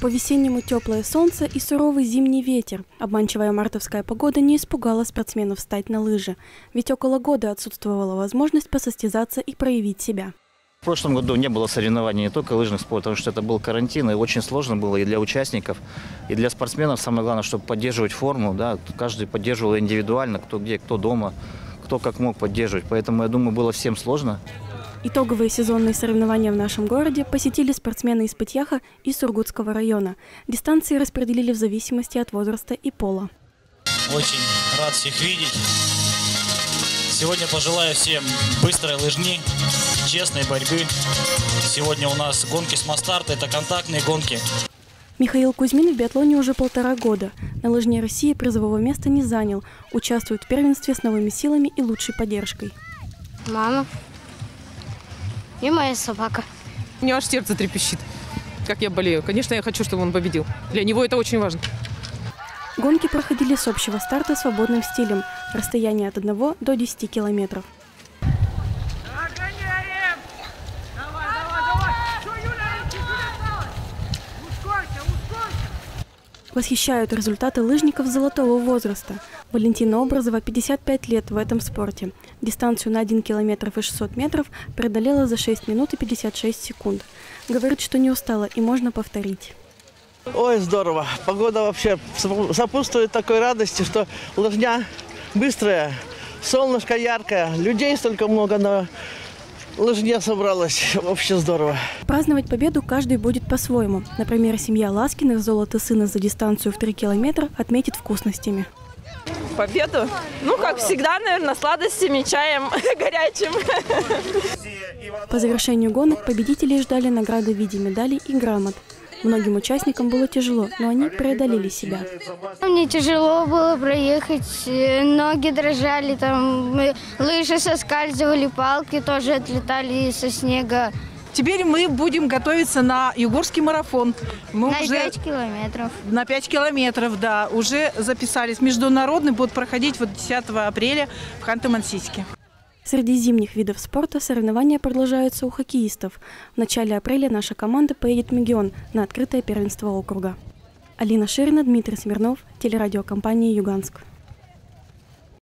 По-весеннему теплое солнце и суровый зимний ветер. Обманчивая мартовская погода не испугала спортсменов встать на лыжи. Ведь около года отсутствовала возможность посостязаться и проявить себя. В прошлом году не было соревнований не только лыжных спортов, потому что это был карантин, и очень сложно было и для участников, и для спортсменов. Самое главное, чтобы поддерживать форму. Да, каждый поддерживал индивидуально, кто где, кто дома, кто как мог поддерживать. Поэтому, я думаю, было всем сложно. Итоговые сезонные соревнования в нашем городе посетили спортсмены из Пытьяха и Сургутского района. Дистанции распределили в зависимости от возраста и пола. Очень рад всех видеть. Сегодня пожелаю всем быстрой лыжни, честной борьбы. Сегодня у нас гонки с Мастарта, это контактные гонки. Михаил Кузьмин в биатлоне уже полтора года. На лыжне России призового места не занял. Участвует в первенстве с новыми силами и лучшей поддержкой. Мама и моя собака. У меня аж сердце трепещет, как я болею. Конечно, я хочу, чтобы он победил. Для него это очень важно. Гонки проходили с общего старта свободным стилем. Расстояние от 1 до 10 километров. Восхищают результаты лыжников золотого возраста. Валентина Образова 55 лет в этом спорте. Дистанцию на 1 километр и 600 метров преодолела за 6 минут и 56 секунд. Говорит, что не устала и можно повторить. Ой, здорово. Погода вообще сопутствует такой радости, что лыжня быстрая, солнышко яркое, людей столько много на лыжне собралось. Вообще здорово. Праздновать победу каждый будет по-своему. Например, семья Ласкиных золото сына за дистанцию в 3 километра отметит вкусностями. Победу? Ну, как всегда, наверное, сладостями, чаем горячим. По завершению гонок победителей ждали награды в виде медалей и грамот. Многим участникам было тяжело, но они преодолели себя. Мне тяжело было проехать, э, ноги дрожали, там мы- лыжи соскальзывали, палки тоже отлетали со снега. Теперь мы будем готовиться на Югорский марафон. Мы На уже 5 километров. на 5 километров, да, уже записались. Международный будет проходить вот 10 апреля в Ханты-Мансийске. Среди зимних видов спорта соревнования продолжаются у хоккеистов. В начале апреля наша команда поедет в Мегион на открытое первенство округа. Алина Ширина, Дмитрий Смирнов, телерадиокомпания «Юганск».